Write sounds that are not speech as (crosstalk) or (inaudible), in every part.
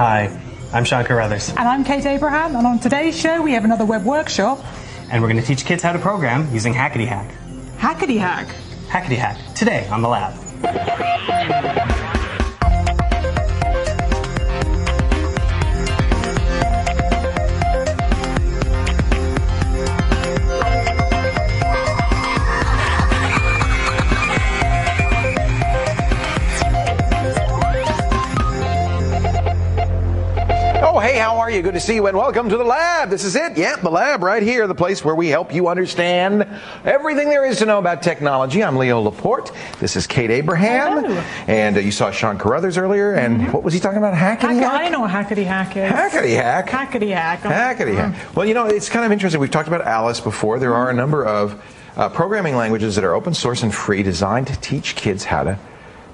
Hi, I'm Sean Carruthers, And I'm Kate Abraham, and on today's show we have another web workshop, and we're going to teach kids how to program using Hackety Hack. Hackety Hack. Hackety Hack, today on the lab. Hey, how are you? Good to see you and welcome to the lab. This is it. Yeah, the lab right here, the place where we help you understand everything there is to know about technology. I'm Leo Laporte. This is Kate Abraham. Hello. And uh, you saw Sean Carruthers earlier. And what was he talking about? Hackety Hack-? I know what Hackety Hack is. Hackety hack. Hackety Hack. Hackety hack. Well, you know, it's kind of interesting. We've talked about Alice before. There are a number of uh, programming languages that are open source and free designed to teach kids how to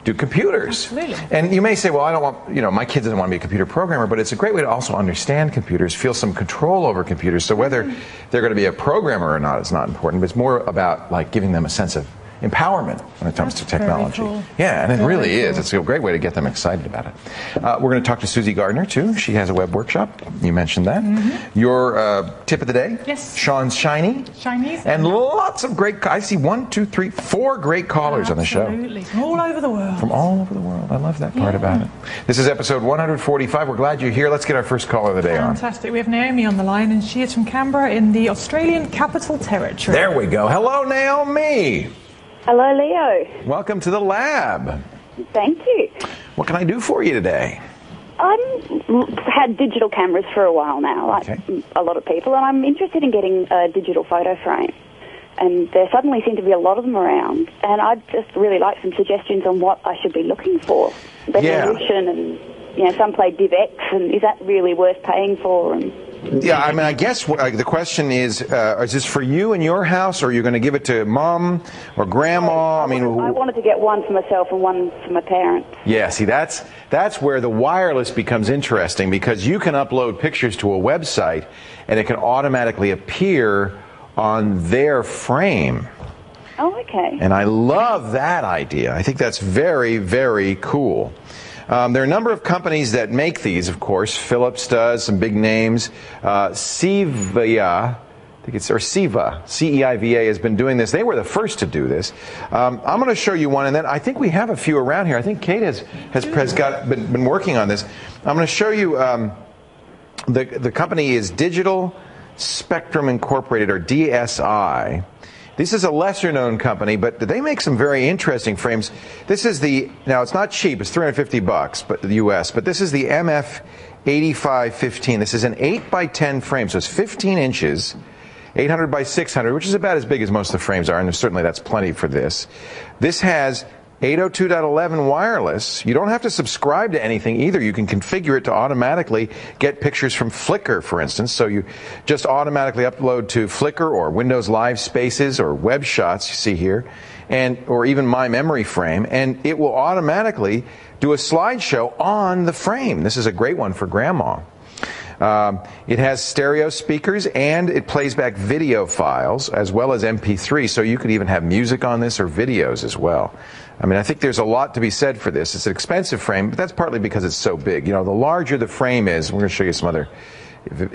do computers. Absolutely. And you may say, well, I don't want, you know, my kid doesn't want to be a computer programmer, but it's a great way to also understand computers, feel some control over computers. So whether Mm-hmm. they're going to be a programmer or not it's not important, but it's more about like giving them a sense of empowerment when it comes That's to technology. cool. Yeah, and it Very really is. It's a great way to get them excited about it. Uh, we're going to talk to Susie Gardner too. She has a web workshop. You mentioned that. Your uh, tip of the day? Mm-hmm. Yes. Sean's shiny. Chinese. And lots of great. I see one, two, three, four great callers on the show Absolutely. From all over the world. from all over the world. I love that part Yeah. about it. This is episode 145. We're glad you're here. Let's get our first caller of the day on. Fantastic. We have Naomi on the line, and she is from Canberra in the Australian Capital Territory. There we go. Hello, Naomi. Hello, Leo. Welcome to the lab. Thank you. What can I do for you today? I've had digital cameras for a while now, like Okay. a lot of people, and I'm interested in getting a digital photo frame. And there suddenly seem to be a lot of them around, and I'd just really like some suggestions on what I should be looking for. Yeah. Resolution and, you know, some play DivX, and is that really worth paying for? And Yeah, I mean, I guess uh, the question is: uh, Is this for you in your house, or are you going to give it to mom or grandma? I mean, I wanted to get one for myself and one for my parents. Yeah, see that's that's where the wireless becomes interesting because you can upload pictures to a website and it can automatically appear on their frame. Oh, okay. And I love that idea. I think that's very, very cool. Um, there are a number of companies that make these, of course. Philips does, some big names. Uh, I think it's, or Ceiva, C-E-I-V-A has been doing this. They were the first to do this. Um, I'm going to show you one, and then I think we have a few around here. I think Kate has, has, has got, been, been working on this. I'm going to show you, um, the, the company is Digital Spectrum Incorporated, or DSI. This is a lesser known company, but they make some very interesting frames. This is the, now it's not cheap, it's 350 bucks, but the US, but this is the MF 8515. This is an 8 by 10 frame, so it's 15 inches, 800 by 600, which is about as big as most of the frames are, and certainly that's plenty for this. This has 802.11 wireless. You don't have to subscribe to anything either. You can configure it to automatically get pictures from Flickr, for instance. So you just automatically upload to Flickr or Windows Live Spaces or Webshots, you see here, and or even My Memory Frame, and it will automatically do a slideshow on the frame. This is a great one for grandma. Um, it has stereo speakers and it plays back video files as well as MP3, so you could even have music on this or videos as well. I mean, I think there's a lot to be said for this. It's an expensive frame, but that's partly because it's so big. You know, the larger the frame is, we're going to show you some other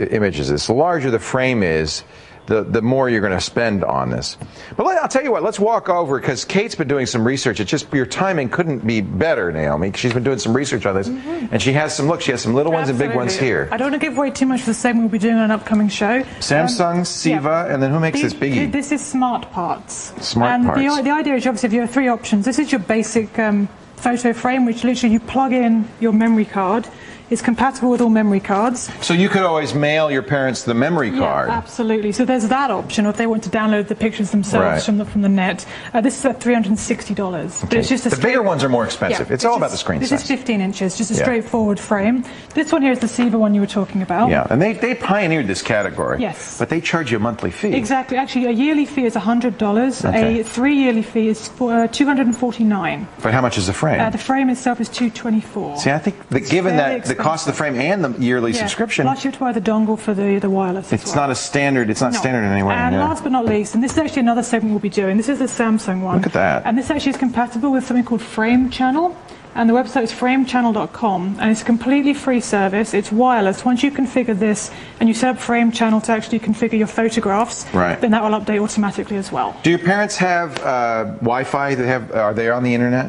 images this. The larger the frame is, the, the more you're going to spend on this. But let, I'll tell you what, let's walk over because Kate's been doing some research. It's just your timing couldn't be better, Naomi. She's been doing some research on this, and she has some. Look, she has some little ones and big ones here. I don't want to give away too much for the segment we'll be doing on an upcoming show. Samsung, Um, Ceiva, and then who makes These- this biggie? This is Smart Parts. Smart and Parts. The, the idea is obviously if you have three options. This is your basic um, photo frame, which literally you plug in your memory card. It's compatible with all memory cards. So you could always mail your parents the memory card. Yeah, absolutely. So there's that option, or if they want to download the pictures themselves Right. from the from the net. Uh, this is at three hundred and sixty dollars. Okay. But it's just a The bigger ones are more expensive. Yeah, it's all about the screen This size. is 15 inches, just a Yeah. straightforward frame. This one here is the Ceiva one you were talking about. yeah, and they, they pioneered this category. Yes. But they charge you a monthly fee. Exactly. Actually, a yearly fee is $100. Okay. A three-yearly fee is for, uh, 249 But how much is the frame? uh, The frame itself is 224 See, I think that given very that the cost of the frame and the yearly Yeah. subscription, Plus, you have to buy the dongle for the, the wireless. it's well. not a standard. It's not No. standard in any way. And yeah. last but not least, and this is actually another segment we'll be doing. This is the Samsung one. Look at that. And this actually is compatible with something called Frame Channel. and the website is framechannel.com, and it's a completely free service. It's wireless. Once you configure this and you set up Frame Channel to actually configure your photographs, Right. then that will update automatically as well. Do your parents have uh, Wi-Fi? They have? Are they on the internet?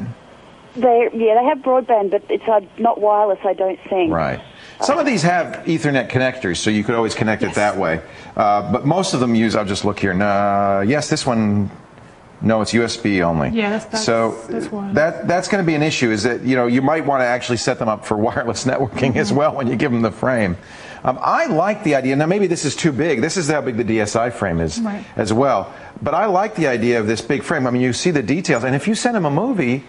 They, yeah, they have broadband, but it's uh, not wireless, I don't think. Right. Some of these have Ethernet connectors, so you could always connect it that way. Uh, but most of them use. I'll just look here. Nah, yes, this one. No, it's USB only. Yeah, that's- that's- so that's that that's going to be an issue. Is that you know you might want to actually set them up for (laughs) wireless networking as well when you give them the frame. Um, I like the idea. Now maybe this is too big. This is how big the DSi frame is Right. as well. But I like the idea of this big frame. I mean, you see the details, and if you send them a movie.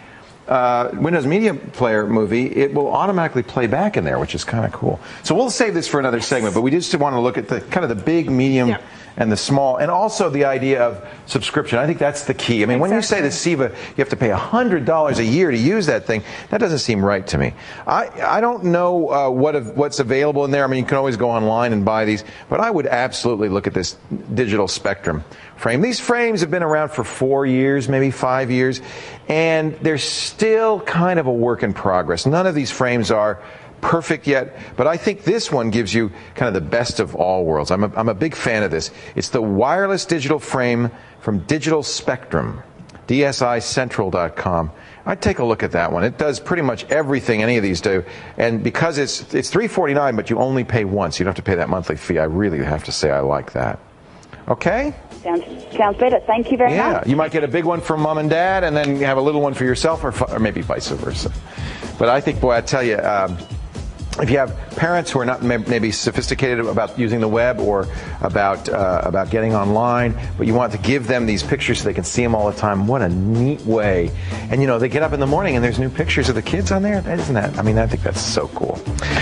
Uh, Windows Media Player movie, it will automatically play back in there, which is kind of cool. So we'll save this for another segment, but we just want to look at the kind of the big, medium, Yeah. And the small, and also the idea of subscription. I think that's the key. I mean, when you say the Ceiva, you have to pay $100 a year to use that thing, that doesn't seem right to me. I, I don't know uh, what of, what's available in there. I mean, you can always go online and buy these, but I would absolutely look at this digital spectrum frame. These frames have been around for four years, maybe five years, and they're still kind of a work in progress. None of these frames are perfect yet, but I think this one gives you kind of the best of all worlds. I'm a, I'm a big fan of this. It's the wireless digital frame from Digital Spectrum, DSiCentral.com. I'd take a look at that one. It does pretty much everything any of these do, and because it's it's 349, but you only pay once, you don't have to pay that monthly fee. I really have to say I like that. Okay. Sounds, sounds better. Thank you very Yeah, much. Yeah, you might get a big one from mom and dad, and then you have a little one for yourself, or, or maybe vice versa. But I think, boy, I tell you, um, if you have parents who are not maybe sophisticated about using the web or about uh, about getting online, but you want to give them these pictures so they can see them all the time, what a neat way! And you know, they get up in the morning and there's new pictures of the kids on there. Isn't that? I mean, I think that's so cool.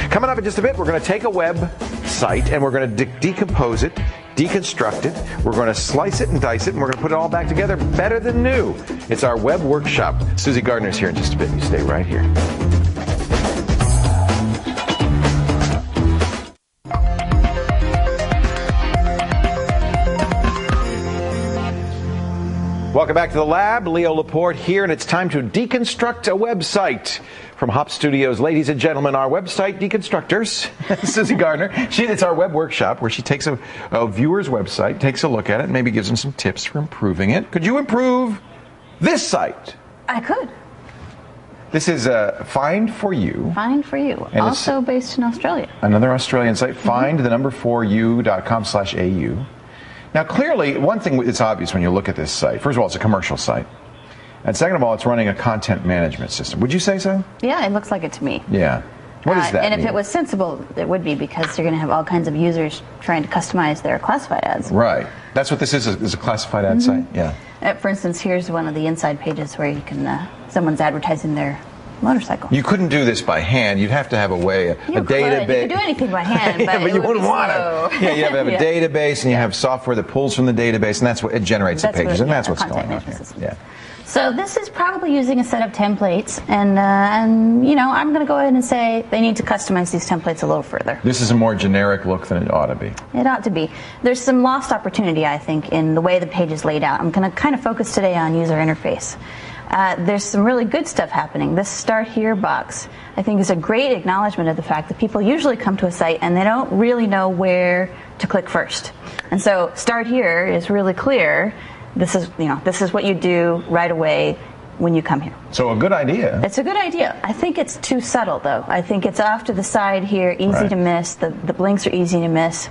Coming up in just a bit, we're going to take a web site and we're going to de- decompose it deconstruct it. We're going to slice it and dice it, and we're going to put it all back together better than new. It's our web workshop. Susie Gardner's here in just a bit. You stay right here. Welcome back to the lab. Leo Laporte here, and it's time to deconstruct a website from Hop Studios. Ladies and gentlemen, our website deconstructors, (laughs) Susie Gardner. She, it's our web workshop where she takes a, a viewer's website, takes a look at it, and maybe gives them some tips for improving it. Could you improve this site? I could. This is uh, Find for You, Find for you. And also based in Australia. another Australian site. Find the number for you.com slash au. Now, clearly, one thing that's obvious when you look at this site first of all, it's a commercial site. And second of all, it's running a content management system. Would you say so? Yeah, it looks like it to me. Yeah. What does Uh, that and if it was sensible, it would be because you're going to have all kinds of users trying to customize their classified ads. Right. That's what this is, is a classified ad site? Yeah. Uh, for instance, here's one of the inside pages where you can, uh, someone's advertising their motorcycle. You couldn't do this by hand. You'd have to have a way, a, You a could. You database. could do anything by hand, (laughs) yeah, but you would wouldn't want to. Yeah, you have to have a (laughs) Yeah. database, and you have software that pulls from the database, and that's what it generates That's the pages, what- and that's what's going on here. system. Yeah. So this is probably using a set of templates, and uh, and you know I'm going to go ahead and say they need to customize these templates a little further. This is a more generic look than it ought to be. It ought to be. There's some lost opportunity, I think, in the way the page is laid out. I'm going to kind of focus today on user interface. Uh, there's some really good stuff happening. This Start Here box, I think, is a great acknowledgement of the fact that people usually come to a site and they don't really know where to click first. And so Start Here is really clear. This is, you know, this is what you do right away when you come here. So a good idea. It's a good idea. I think it's too subtle, though. I think it's off to the side here, easy Right. to miss. The, the blinks are easy to miss.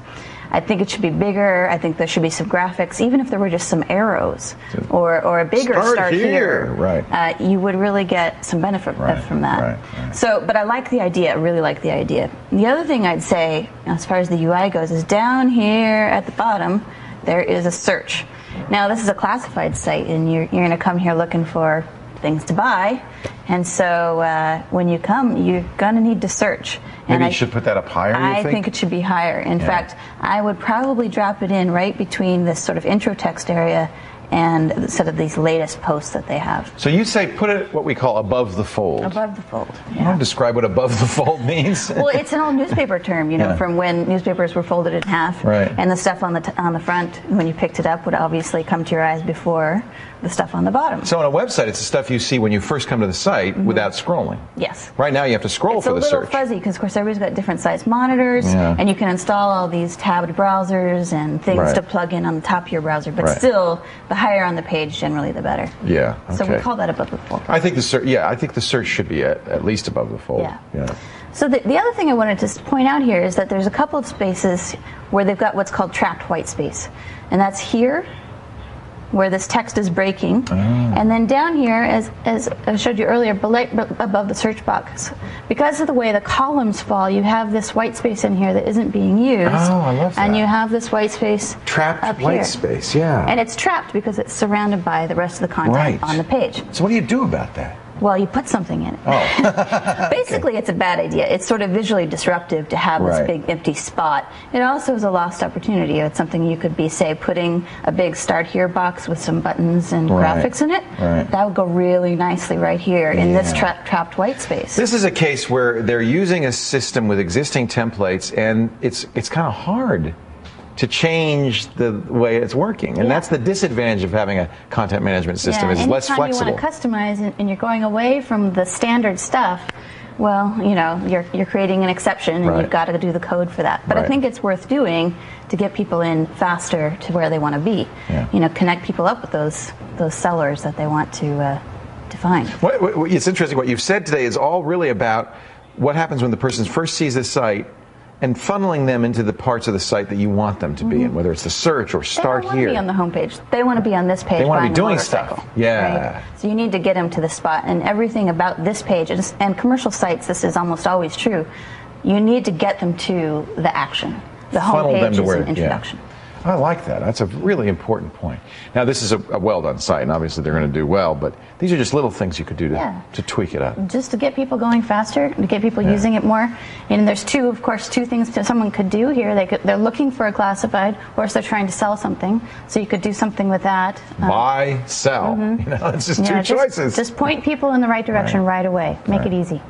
I think it should be bigger. I think there should be some graphics, even if there were just some arrows or, or a bigger Start start, here. Right. Uh, you would really get some benefit Right, from that. right, right. So, but I like the idea. I really like the idea. The other thing I'd say, as far as the UI goes, is down here at the bottom, there is a search. Now, this is a classified site, and you're, you're going to come here looking for things to buy. And so, uh, when you come, you're going to need to search. Maybe and you I- should put that up higher, you I think? think it should be higher. In Yeah. fact, I would probably drop it in right between this sort of intro text area and instead of these latest posts that they have So you say put it what we call above the fold. above the fold. I don't describe what above the fold means. well, it's an old newspaper term, you know, Yeah. from when newspapers were folded in half, Right. and the stuff on the t- on the front when you picked it up would obviously come to your eyes before the stuff on the bottom. so on a website, it's the stuff you see when you first come to the site without scrolling. yes. Right now, you have to scroll Mm-hmm. It's a the little search. fuzzy because, of course, everybody's got different size monitors, Yeah. and you can install all these tabbed browsers and things Right. to plug in on the top of your browser. But Right. still, the higher on the page, generally, the better. Yeah. So we call that above the fold. I think the search. Yeah, I think the search should be at, at least above the fold. Yeah. So the, the other thing I wanted to point out here is that there's a couple of spaces where they've got what's called trapped white space, and that's here, where this text is breaking, Ah. and then down here, as, as I showed you earlier, above the search box. Because of the way the columns fall, you have this white space in here that isn't being used, Oh, I love and you have this white space Trapped white here. space. Yeah. And it's trapped because it's surrounded by the rest of the content Right. on the page. so what do you do about that? Well, you put something in it. Oh. (laughs) (laughs) Basically, it's a bad idea. It's sort of visually disruptive to have this big empty spot. It also is a lost opportunity. It's something you could be, say, putting a big start here box with some buttons and Right. graphics in it. Right. That would go really nicely right here in this tra- trapped white space. This is a case where they're using a system with existing templates, and it's it's kind of hard to change the way it's working, and Yeah. that's the disadvantage of having a content management system. yeah, is less anytime flexible. you want to customize and, you're going away from the standard stuff, well, you know, you're, you're creating an exception and Right. you've got to do the code for that. But Right. I think it's worth doing to get people in faster to where they want to be. Yeah. You know, connect people up with those those sellers that they want to uh, to find. What, what, it's interesting. What you've said today is all really about what happens when the person first sees the site and funneling them into the parts of the site that you want them to be in, mm-hmm. whether it's the search or They start don't want to be on the homepage. They want to be on this page. They wanna be doing stuff. Yeah. right? So you need to get them to the spot, and everything about this page and, and commercial sites. This is almost always true. You need to get them to the action. The Funnel homepage to is an yeah. I like that. That's a really important point. Now, this is a, a well done site, and obviously they're going to do well, but these are just little things you could do to, Yeah. to tweak it up. just to get people going faster, to get people using it more. And there's two, of course, two things that someone could do here. They could, they're looking for a classified, or if they're trying to sell something. So you could do something with that. Uh, Buy, sell. (laughs) You know, it's just yeah, two just, choices. Just point people in the right direction Right. right, away. Make Right. it easy.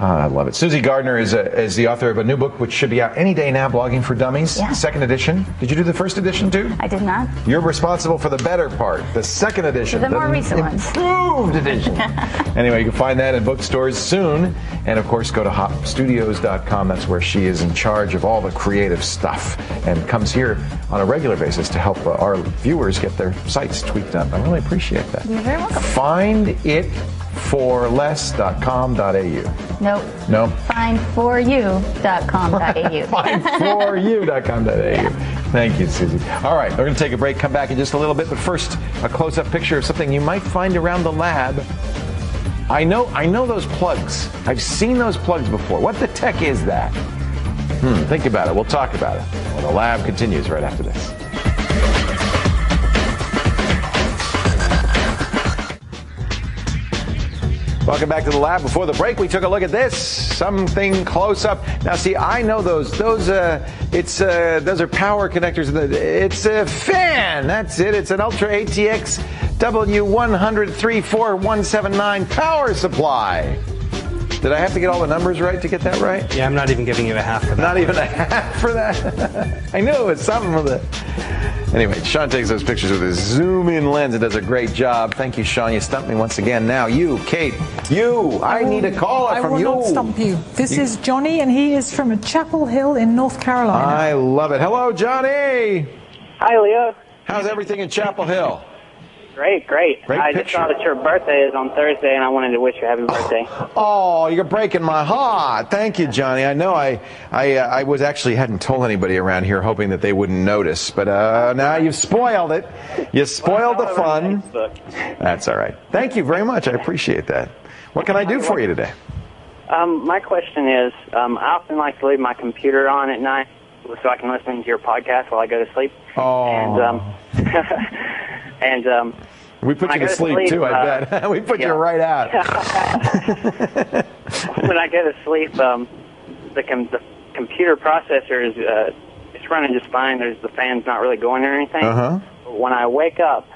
Ah, I love it. Susie Gardner is, a, is the author of a new book which should be out any day now, Blogging for Dummies, Yeah. second edition. Did you do the first edition too? I did not. You're responsible for the better part, the second edition, The more recent ones. improved edition. (laughs) anyway, you can find that in bookstores soon, and of course, go to hopstudios.com. That's where she is in charge of all the creative stuff, and comes here on a regular basis to help uh, our viewers get their sites tweaked up. I really appreciate that. You're very welcome. Finditforless.com.au. Nope. No. Findforyou.com.au. (laughs) findforyou.com.au. Thank you, Susie. All right, we're going to take a break, come back in just a little bit, but first, a close up picture of something you might find around the lab. I know, I know those plugs. I've seen those plugs before. What the tech is that? Hmm, think about it. We'll talk about it. Well, the lab continues right after this. Welcome back to the lab. Before the break, we took a look at this something close up. Now, see, I know those. Those, uh, it's uh, those are power connectors. It's a fan. That's it. It's an Ultra ATX W100-34179 power supply. Did I have to get all the numbers right to get that right? Yeah, I'm not even giving you a half for that. Not even a half (laughs) for that. (laughs) I knew it was something with it. Anyway, Sean takes those pictures with his zoom in lens and does a great job. Thank you, Sean. You stumped me once again. Now, you, Kate, you, I need a call from you. I will you. not stump you. This is Johnny, and he is from Chapel Hill in North Carolina. I love it. Hello, Johnny. Hi, Leo. How's everything in Chapel Hill? Great, great. Great I just picture. saw that your birthday is on Thursday, and I wanted to wish you a happy birthday. Oh, you're breaking my heart. Thank you, Johnny. I know I, I, uh, I was actually hadn't told anybody around here, hoping that they wouldn't notice. But uh, now you've spoiled it. You spoiled the fun. That's all right. Thank you very much. I appreciate that. What can I do for you today? Um, my question is, um, I often like to leave my computer on at night so I can listen to your podcast while I go to sleep. Oh. And um, (laughs) and um, We put you to sleep, sleep, too, I uh, bet. (laughs) we put you right out. (laughs) (laughs) when I go to sleep, um, the com- the computer processor is uh, it's running just fine. There's the fan's not really going or anything. Uh huh. when I wake up,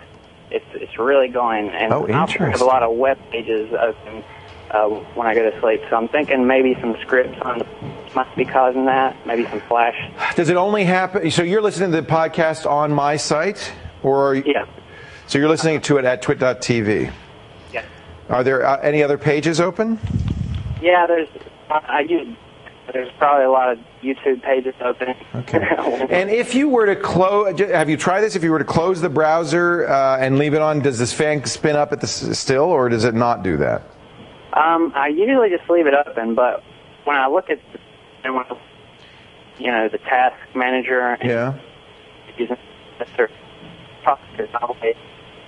it's it's really going, and Oh, I have a lot of web pages open uh, when I go to sleep. So I'm thinking maybe some scripts on the, must be causing that. Maybe some flash. Does it only happen? So you're listening to the podcast on my site, or are you, Yeah. So you're listening to it at twit.tv? Yeah. Are there uh, any other pages open? Yeah. There's I, I use. There's probably a lot of YouTube pages open. Okay. (laughs) And if you were to close, have you tried this? If you were to close the browser uh, and leave it on, does this fan spin up at the s- still, or does it not do that? Um, I usually just leave it open, but when I look at, the, when I- you know, the task manager and Yeah. using. Process, wait.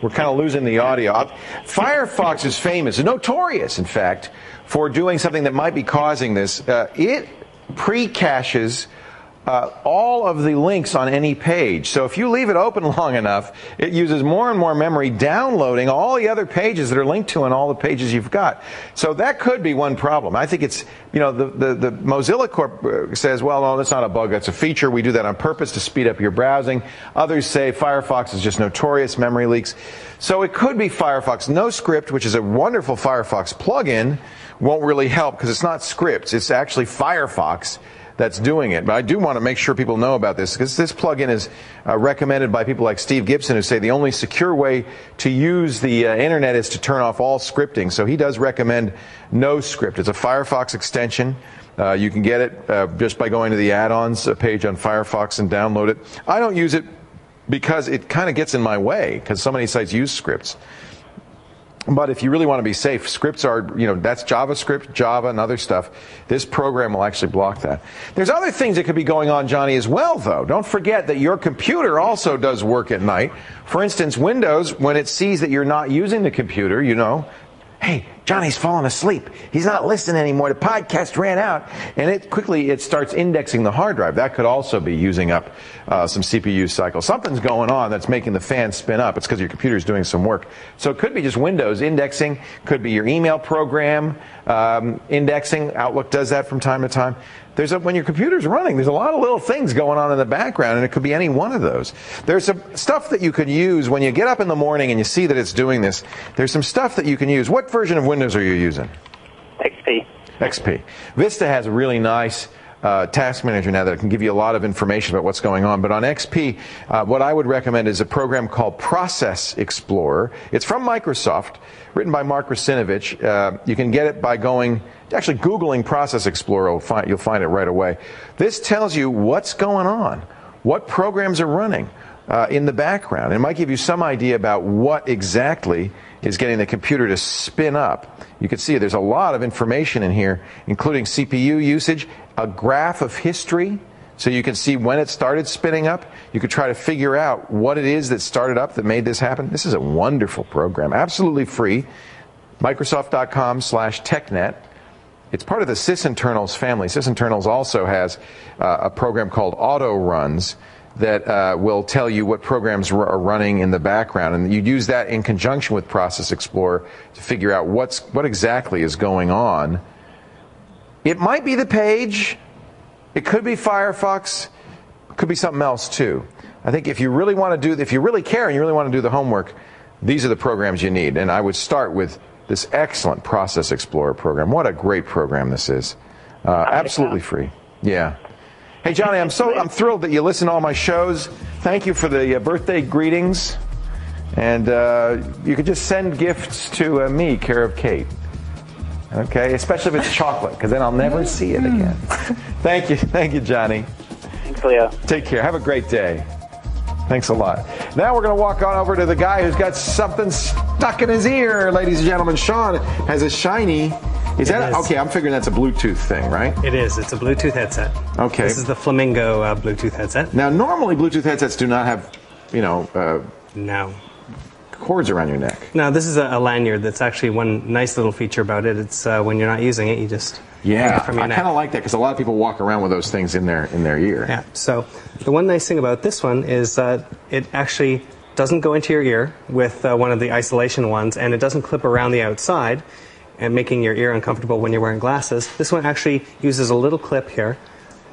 We're kind of losing the audio. Uh, Firefox is famous, notorious, in fact, for doing something that might be causing this. Uh, it pre-caches uh, all of the links on any page. So if you leave it open (laughs) long enough, it uses more and more memory downloading all the other pages that are linked to in all the pages you've got. So that could be one problem. I think it's, you know, the, the, the Mozilla Corp uh, says, well, no, that's not a bug, that's a feature. We do that on purpose to speed up your browsing. Others say Firefox is just notorious memory leaks. So it could be Firefox. NoScript, which is a wonderful Firefox plugin, won't really help because it's not scripts. It's actually Firefox that's doing it. But I do want to make sure people know about this because this plugin is uh, recommended by people like Steve Gibson who say the only secure way to use the uh, internet is to turn off all scripting. So he does recommend NoScript. It's a Firefox extension. Uh, you can get it uh, just by going to the add-ons uh, page on Firefox and download it. I don't use it because it kind of gets in my way because so many sites use scripts. But if you really want to be safe, scripts are, you know, that's JavaScript, Java, and other stuff. This program will actually block that. There's other things that could be going on, Johnny, as well, though. Don't forget that your computer also does work at night. For instance, Windows, when it sees that you're not using the computer, you know, hey, Johnny's fallen asleep. He's not listening anymore. The podcast ran out. And it quickly, it starts indexing the hard drive. That could also be using up uh, some CPU cycle. Something's going on that's making the fan spin up. It's because your computer's doing some work. So it could be just Windows indexing. Could be your email program um, indexing. Outlook does that from time to time. There's a, when your computer's running, there's a lot of little things going on in the background, and it could be any one of those. There's some stuff that you could use when you get up in the morning and you see that it's doing this. There's some stuff that you can use. What version of Windows are you using? XP. XP. Vista has a really nice uh, task manager now that can give you a lot of information about what's going on. But on XP, uh, what I would recommend is a program called Process Explorer. It's from Microsoft, written by Mark Russinovich. Uh, you can get it by going, actually Googling Process Explorer, you'll find, you'll find it right away. This tells you what's going on, what programs are running. Uh, in the background. It might give you some idea about what exactly is getting the computer to spin up. You can see there's a lot of information in here, including CPU usage, a graph of history, so you can see when it started spinning up. You could try to figure out what it is that started up that made this happen. This is a wonderful program, absolutely free. Microsoft.com slash TechNet. It's part of the sysinternals family. Sysinternals also has uh, a program called Autoruns that uh, will tell you what programs are running in the background, and you use that in conjunction with Process Explorer to figure out what's what exactly is going on. It might be the page, it could be Firefox, it could be something else too. I think if you really want to do, if you really care and you really want to do the homework, these are the programs you need. And I would start with this excellent Process Explorer program. What a great program this is! Uh, absolutely free. Yeah. Hey Johnny, I'm so I'm thrilled that you listen to all my shows. Thank you for the uh, birthday greetings, and uh, you could just send gifts to uh, me, care of Kate. Okay, especially if it's chocolate, because then I'll never see it again. (laughs) Thank you, thank you, Johnny. Thanks, Leo. Take care. Have a great day. Thanks a lot. Now we're going to walk on over to the guy who's got something stuck in his ear, ladies and gentlemen. Sean has a shiny. Is that is. okay? I'm figuring that's a Bluetooth thing, right? It is. It's a Bluetooth headset. Okay. This is the Flamingo uh, Bluetooth headset. Now, normally Bluetooth headsets do not have, you know, uh, No. Cords around your neck. Now, this is a, a lanyard that's actually one nice little feature about it. It's uh, when you're not using it, you just Yeah, it from your I kind of like that because a lot of people walk around with those things in their in their ear. Yeah. So the one nice thing about this one is that it actually doesn't go into your ear with uh, one of the isolation ones, and it doesn't clip around the outside and making your ear uncomfortable when you're wearing glasses. This one actually uses a little clip here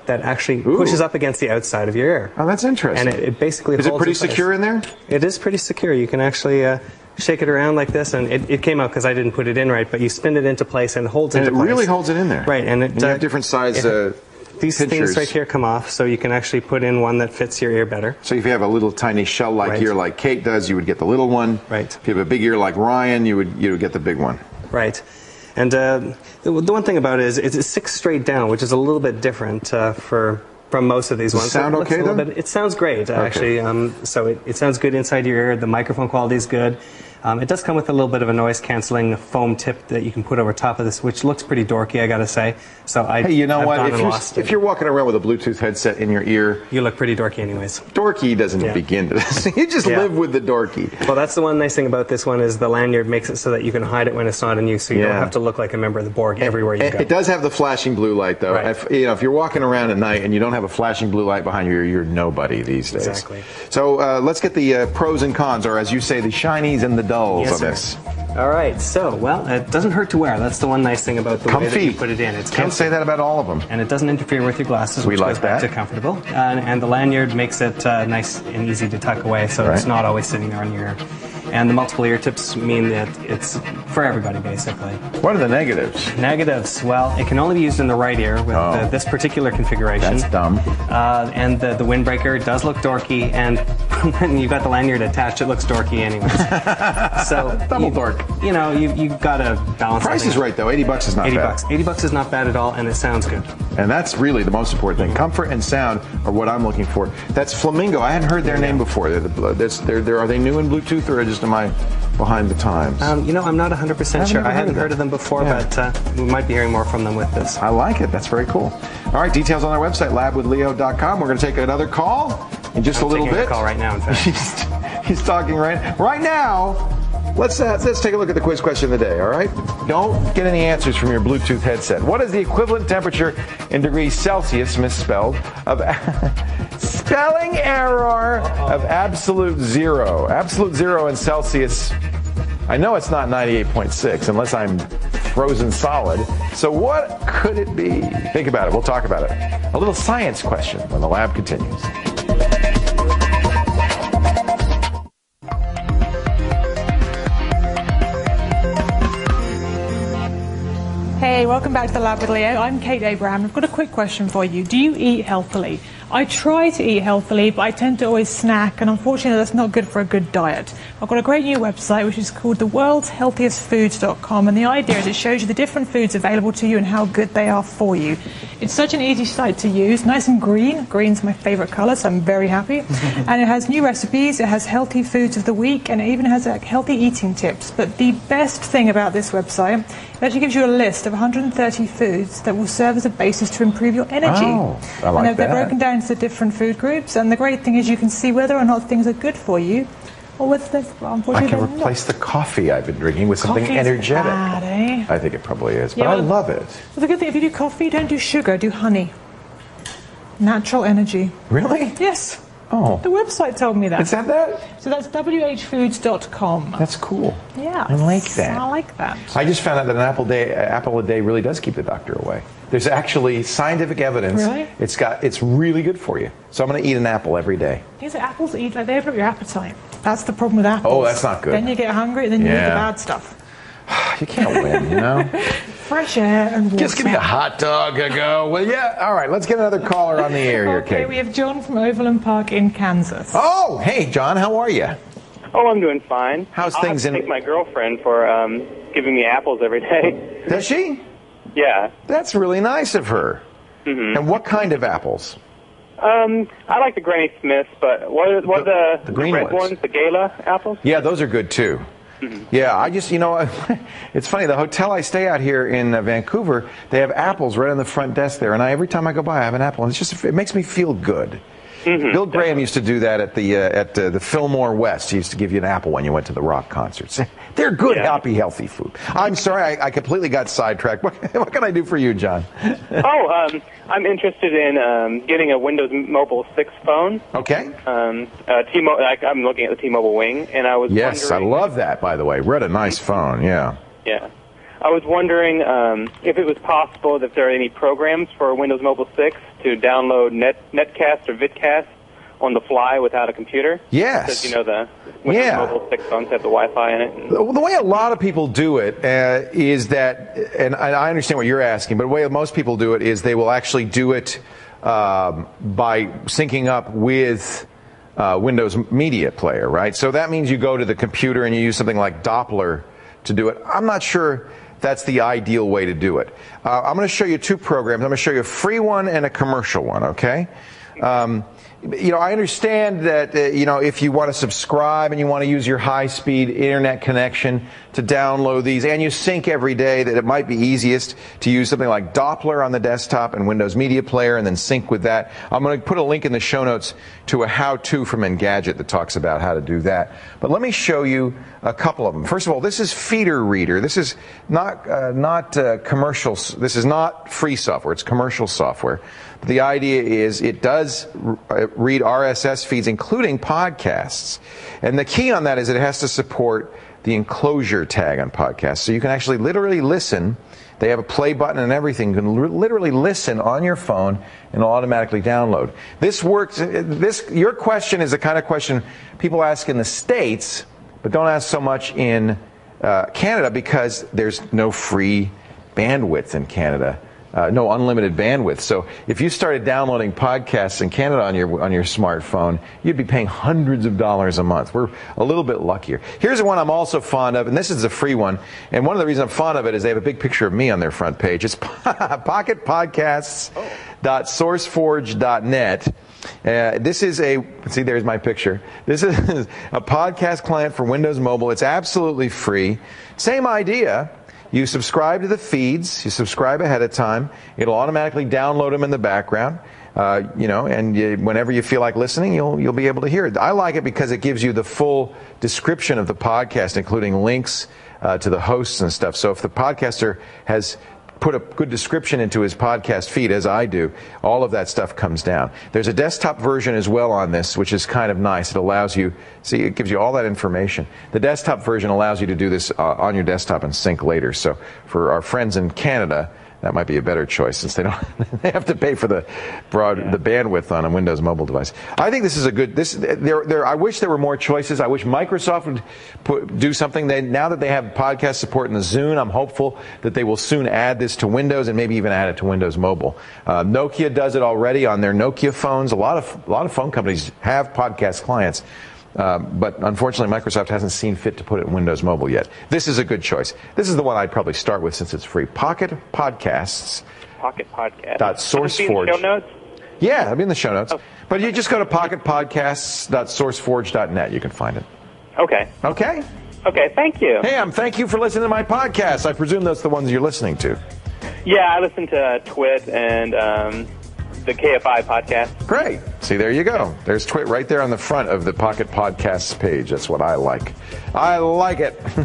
that actually Ooh. pushes up against the outside of your ear. Oh, that's interesting. And it, it basically Is it pretty place. secure in there? It is pretty secure. You can actually uh, shake it around like this, and it, it came out because I didn't put it in right. But you spin it into place and it holds And it place. really holds it in there. Right, and it And you have uh, different size uh, these pinchers. things right here come off, so you can actually put in one that fits your ear better. So if you have a little tiny shell-like Right. ear like Kate does, you would get the little one. Right. If you have a big ear like Ryan, you would you would get the big one. Right. And uh, the, one thing about it is it's six straight down, which is a little bit different uh, for from most of these Does ones. sound okay, though? bit- it sounds great, actually. Um, so it, it sounds good inside your ear. The microphone quality is good. Um, it does come with a little bit of a noise canceling foam tip that you can put over top of this, which looks pretty dorky, I gotta say. So I Hey, you know I've what? If you're, if you're walking around with a Bluetooth headset in your ear, you look pretty dorky, anyways. dorky doesn't Yeah. begin to this. (laughs) you just Yeah. live with the dorky. Well, that's the one nice thing about this one is the lanyard makes it so that you can hide it when it's not in use, so you Yeah. don't have to look like a member of the Borg everywhere you It, go. it does have the flashing blue light, though. Right. If, you know, if you're walking around at night and you don't have a flashing blue light behind you, you're nobody these days. Exactly. So uh, let's get the uh, pros and cons, or as you say, the shinies and the Yes, sir. this. All right, so well, it doesn't hurt to wear. That's the one nice thing about the way that you put it in. It's Can't comfy. say that about all of them. and it doesn't interfere with your glasses, We which like goes back that. to comfortable. And, and the lanyard makes it uh, nice and easy to tuck away, so it's not always sitting there on your. And the multiple ear tips mean that it's for everybody, basically. What are the negatives? Negatives, well, it can only be used in the right ear with Oh. the, this particular configuration. That's dumb. Uh, and the, the windbreaker does look dorky, and (laughs) when you've got the lanyard attached, it looks dorky anyways. (laughs) so Double you, dork. You know, you you got to balance. Price everything is right, though. 80 bucks is not 80 bad. bucks. 80 bucks is not bad at all, and it sounds good. And that's really the most important thing. Comfort and sound are what I'm looking for. That's Flamingo. I hadn't heard their name before. They're, the- they're, they're, are they new in Bluetooth or just am I behind the times? Um, you know, I'm not 100% I've sure. I of heard of them. before, Yeah. but uh, we might be hearing more from them with this. I like it. That's very cool. All right, details on our website, labwithleo.com. We're going to take another call in just I'm a little taking a bit. call right now, in fact. (laughs) he's, he's talking right right now. Let's uh, let's take a look at the quiz question of the day. All right, don't get any answers from your Bluetooth headset. What is the equivalent temperature in degrees Celsius, misspelled, of (laughs) spelling error of absolute zero? Absolute zero in Celsius. I know it's not 98.6 unless I'm frozen solid. So what could it be? Think about it. We'll talk about it. A little science question when the lab continues. Hey, welcome back to the Lab with Leo. I'm Kate Abraham. I've got a quick question for you. Do you eat healthily? I try to eat healthily, but I tend to always snack, and unfortunately, that's not good for a good diet. I've got a great new website which is called theworldshealthiestfoods.com, and the idea is it shows you the different foods available to you and how good they are for you. It's such an easy site to use, nice and green. Green's my favorite color, so I'm very happy. (laughs) and it has new recipes, it has healthy foods of the week, and it even has like, healthy eating tips. But the best thing about this website, it actually gives you a list of 130 foods that will serve as a basis to improve your energy. Oh, I like and they're, they're broken down into different food groups, and the great thing is you can see whether or not things are good for you, or whether they're, well, I can replace not. the coffee I've been drinking with something Coffee's energetic. bad, eh? I think it probably is, but Yeah, I love it. Well, the good thing, if you do coffee, don't do sugar, do honey. Natural energy. Really? Yes. Oh, The website told me that. is that that? So that's whfoods.com. That's cool. Yeah. I like that. I like that. I just found out that an apple day, apple a day really does keep the doctor away. There's actually scientific evidence. Really? It's got it's really good for you. So I'm going to eat an apple every day. These are apples eat like they open up your appetite. That's the problem with apples. Oh, that's not good. Then you get hungry, and then you eat the bad stuff. (sighs) You can't win, you know. (laughs) Fresh air and water. Just give me a hot dog a go. Well, yeah. All right, let's get another caller on the air here, Okay, Kate. we have John from Overland Park in Kansas. Oh, hey, John, how are you? Oh, I'm doing fine. How's I'll things have to in- Thank my girlfriend for um, giving me apples every day. Does she? Yeah. That's really nice of her. And what kind of apples? Um, I like the Granny Smiths, but what are, what The- the, the green red ones. ones, the Gala apples? Yeah, those are good too. Yeah, I just, you know, (laughs) it's funny. The hotel I stay at here in uh, Vancouver, they have apples right on the front desk there, and I, every time I go by, I have an apple, and it's just, it makes me feel good. Bill Graham used to do that at the uh, at uh, the Fillmore West. He used to give you an apple when you went to the rock concerts. (laughs) They're good, Yeah. happy, healthy food. I'm sorry, I, I completely got sidetracked. (laughs) What, what can I do for you, John? (laughs) oh, um, I'm interested in um, getting a Windows Mobile 6 phone. Okay. Um, uh, T-Mo- like, I'm looking at the T-Mobile Wing, and I was Yes, I love that. By the way, what a nice phone. Yeah. Yeah. I was wondering um, if it was possible if there are any programs for Windows Mobile 6 to download Net Netcast or Vidcast on the fly without a computer. Yes. Because you know the Windows Yeah. Mobile 6 phones have the Wi-Fi in it. The the way a lot of people do it uh, is that, and I I understand what you're asking, but the way most people do it is they will actually do it um, by syncing up with uh, Windows Media Player, right? So that means you go to the computer and you use something like Doppler to do it. I'm not sure that's the ideal way to do it. Uh, I'm going to show you two programs. I'm going to show you a free one and a commercial one, okay? Um, you know, I understand that, uh, you know, if you want to subscribe and you want to use your high speed internet connection to download these and you sync every day, that it might be easiest to use something like Doppler on the desktop and Windows Media Player and then sync with that. I'm going to put a link in the show notes to a how to from Engadget that talks about how to do that. But let me show you a couple of them. First of all, this is FeederReader. This is not, uh, not uh, commercial, this is not free software, it's commercial software. But The idea is it does r- read RSS feeds, including podcasts. And the key on that is it has to support the enclosure tag on podcasts. So you can actually literally listen. They have a play button and everything. You can li- literally listen on your phone and automatically download. This works. This, your question is the kind of question people ask in the States, but don't ask so much in uh, Canada because there's no free bandwidth in Canada. Uh, no unlimited bandwidth. So if you started downloading podcasts in Canada on your on your smartphone, you'd be paying hundreds of dollars a month. We're a little bit luckier. Here's one I'm also fond of, and this is a free one. And one of the reasons I'm fond of it is they have a big picture of me on their front page. It's (laughs) pocketpodcasts.sourceforge.net. Uh, this is a see. There's my picture. This is (laughs) a podcast client for Windows Mobile. It's absolutely free. Same idea. You subscribe to the feeds. You subscribe ahead of time. It'll automatically download them in the background. Uh, you know, and you, whenever you feel like listening, you'll you'll be able to hear it. I like it because it gives you the full description of the podcast, including links uh, to the hosts and stuff. So if the podcaster has put a good description into his podcast feed, as I do, all of that stuff comes down. There's a desktop version as well on this, which is kind of nice. It allows you, see, it gives you all that information. The desktop version allows you to do this uh, on your desktop and sync later. So for our friends in Canada, that might be a better choice since they don't (laughs) they have to pay for the broad the bandwidth on a Windows mobile device. I think this is a good this there there I wish there were more choices. I wish Microsoft would put, do something they now that they have podcast support in the Zune, I'm hopeful that they will soon add this to Windows and maybe even add it to Windows Mobile. Uh, Nokia does it already on their Nokia phones. A lot of a lot of phone companies have podcast clients. Uh, but unfortunately, Microsoft hasn't seen fit to put it in Windows Mobile yet. This is a good choice. This is the one I'd probably start with since it's free. Pocket Podcasts. Pocket Podcast. Dot SourceForge. Show notes. Yeah, I'll be in the show notes. Oh. But you just go to pocketpodcasts.sourceforge.net. You can find it. Okay. Okay? Okay. Thank you. Hey, um, thank you for listening to my podcast. I presume that's the ones you're listening to. Yeah, I listen to Twit and um, the KFI podcast. Great. See, there you go. There's Twit right there on the front of the Pocket Podcasts page. That's what I like. I like it. (laughs)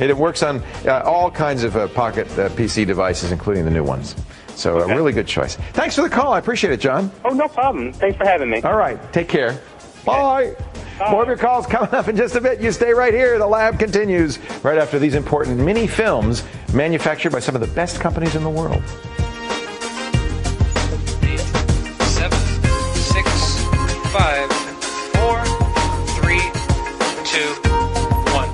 it, it works on uh, all kinds of uh, Pocket uh, PC devices, including the new ones. So, a really good choice. Thanks for the call. I appreciate it, John. Oh, no problem. Thanks for having me. All right. Take care. Bye. More of your calls coming up in just a bit. You stay right here. The lab continues right after these important mini films manufactured by some of the best companies in the world. Five, four, three, two, one.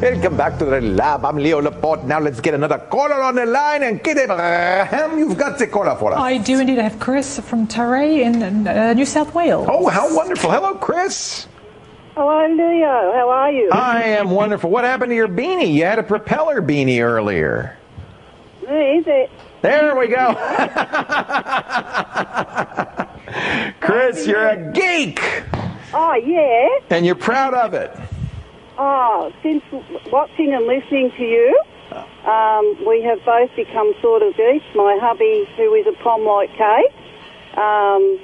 Welcome back to the lab. I'm Leo Laporte. Now let's get another caller on the line. And Kate Abraham, you've got the caller for us. I do indeed. I have Chris from Taree in uh, New South Wales. Oh, how wonderful. Hello, Chris. Hello, Leo. How are you? I am wonderful. What happened to your beanie? You had a propeller beanie earlier. Is it? There we go. (laughs) Chris, you're a geek. Oh, yeah. And you're proud of it. Oh, since watching and listening to you, um, we have both become sort of geeks. My hubby, who is a prom like Kate, um,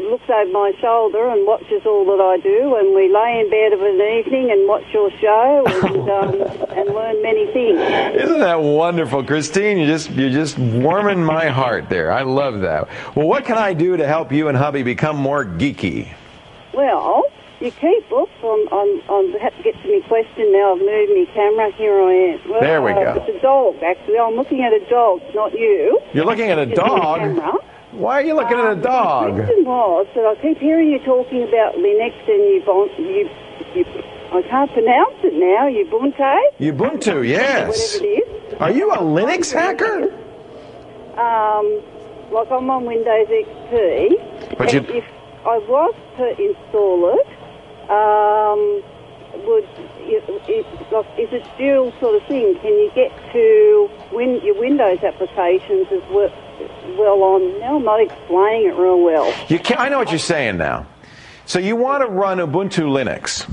looks over my shoulder and watches all that I do, and we lay in bed of an evening and watch your show and, (laughs) um, and learn many things. Isn't that wonderful, Christine? You just you're just warming my heart there. I love that. Well, what can I do to help you and hubby become more geeky? Well, You keep, oops, I'm, I'm, I'm have to get to my question now. I've moved my camera. Here I am. Well, There we go. It's a dog, actually. I'm looking at a dog, not you. You're looking at a It's dog. Why are you looking at a Um, dog? The question was that I keep hearing you talking about Linux and you, bon- you, you I can't pronounce it now, Ubuntu, Ubuntu, yes. whatever it is. Are you a Linux hacker? Um, like I'm on Windows XP. But you- if I was to install it, um, would it, it, like, is it dual sort of thing? Can you get to win, your Windows applications as well, well on? Now I'm not explaining it real well. You can I know what you're saying now. So you want to run Ubuntu Linux.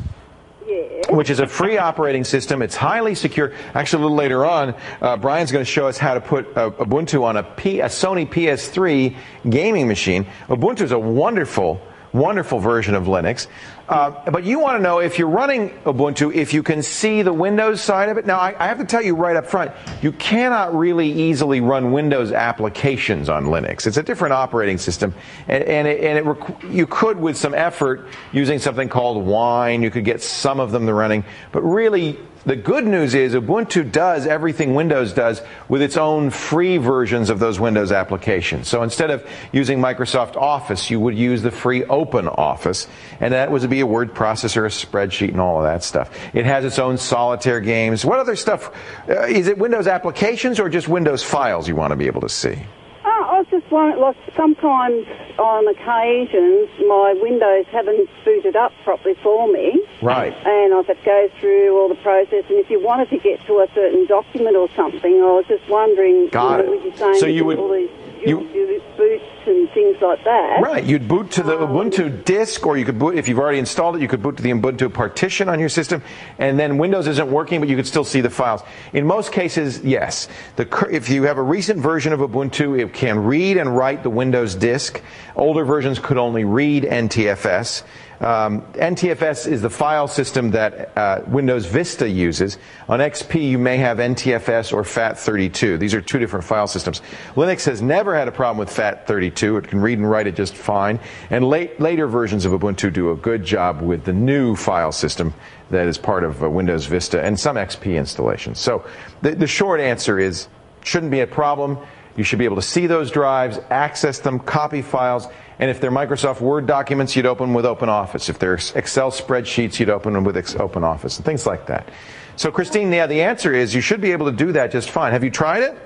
Yeah. which is a free operating system. It's highly secure. Actually, a little later on, uh, Brian's going to show us how to put uh, Ubuntu on a, P, a Sony PS3 gaming machine. Ubuntu is a wonderful, wonderful version of Linux. Uh, but you want to know if you're running Ubuntu, if you can see the Windows side of it. Now, I, I have to tell you right up front, you cannot really easily run Windows applications on Linux. It's a different operating system, and, and, it, and it you could, with some effort, using something called Wine, you could get some of them running. But really, the good news is Ubuntu does everything Windows does with its own free versions of those Windows applications. So instead of using Microsoft Office, you would use the free Open Office, and that would be a word processor, a spreadsheet, and all of that stuff. It has its own solitaire games. What other stuff? Uh, is it Windows applications or just Windows files you want to be able to see? Oh, I was just wondering, like sometimes on occasions my Windows haven't booted up properly for me. Right. And I've had to go through all the process. And if you wanted to get to a certain document or something, I was just wondering. Got you know, it. Were you saying So you would- you- you, boots and things like that? Right. You'd boot to the um, Ubuntu disk, or you could boot, if you've already installed it, you could boot to the Ubuntu partition on your system, and then Windows isn't working, but you could still see the files. In most cases, yes. The, if you have a recent version of Ubuntu, it can read and write the Windows disk. Older versions could only read NTFS. Um, NTFS is the file system that uh, Windows Vista uses. On XP, you may have NTFS or FAT32. These are two different file systems. Linux has never had a problem with FAT32. It can read and write it just fine. And late, later versions of Ubuntu do a good job with the new file system that is part of uh, Windows Vista and some XP installations. So the, the short answer is shouldn't be a problem. You should be able to see those drives, access them, copy files, and if they're Microsoft Word documents, you'd open with OpenOffice. If they're Excel spreadsheets, you'd open them with OpenOffice, and things like that. So, Christine, yeah, the answer is you should be able to do that just fine. Have you tried it?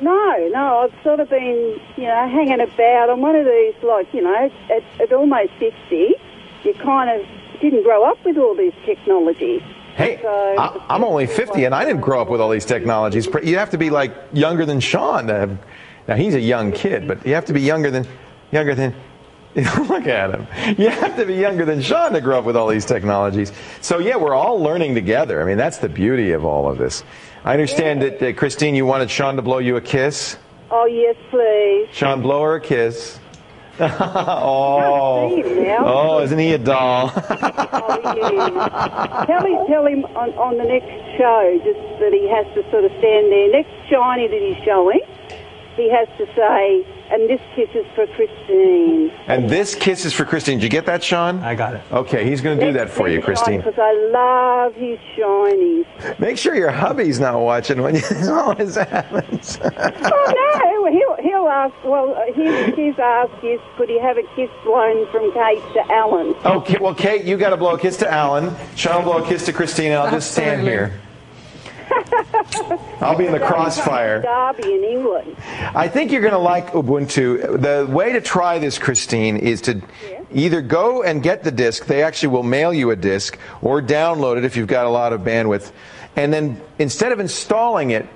No, no, I've sort of been, you know, hanging about. I'm one of these, like, you know, at, at almost 50, you kind of didn't grow up with all this technology. Hey, So- I, I'm only 50, and I didn't grow up with all these technologies. You have to be like younger than Sean to have. Now he's a young kid, but you have to be younger than younger than. (laughs) Look at him. You have to be younger than Sean to grow up with all these technologies. So yeah, we're all learning together. I mean, that's the beauty of all of this. I understand that, uh, Christine, you wanted Sean to blow you a kiss. Oh, yes, please. Sean, blow her a kiss. (laughs) oh, see him now. oh, isn't he a doll? Oh, (laughs) yeah. tell him, tell him on, on the next show just that he has to sort of stand there. Next shiny that he's showing, he has to say, and this kiss is for Christine. and this kiss is for Christine. Did you get that, Sean? I got it. Okay, he's going to do that for you, Christine. Because I love his shinies. Make sure your hubby's not watching when you, (laughs) all this happens. oh, no, he'll, he'll ask, well, uh, his, his ask is, could he have a kiss blown from Kate to Alan? okay, well, Kate, you got to blow a kiss to Alan. Sean will blow a kiss to Christine, I'll just stand here. I'll be in the crossfire. In England. I think you're going to like Ubuntu. The way to try this, Christine, is to either go and get the disk. They actually will mail you a disk or download it if you've got a lot of bandwidth. And then instead of installing it,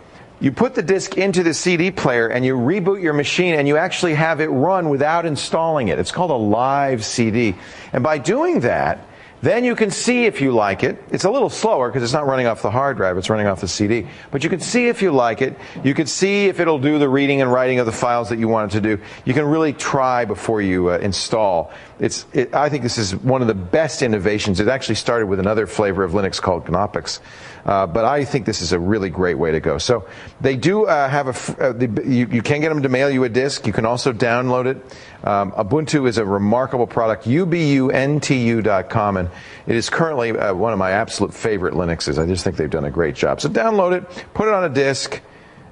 you put the disk into the CD player and you reboot your machine and you actually have it run without installing it. It's called a live CD. And by doing that, Then you can see if you like it. It's a little slower because it's not running off the hard drive, it's running off the CD. But you can see if you like it. You can see if it'll do the reading and writing of the files that you want it to do. You can really try before you uh, install. It's, it, I think this is one of the best innovations. It actually started with another flavor of Linux called Knoppix. Uh, but I think this is a really great way to go. So they do uh, have a, uh, the, you, you can get them to mail you a disk. You can also download it. Um, Ubuntu is a remarkable product, ubuntu.com, and it is currently uh, one of my absolute favorite Linuxes. I just think they've done a great job. So download it, put it on a disk,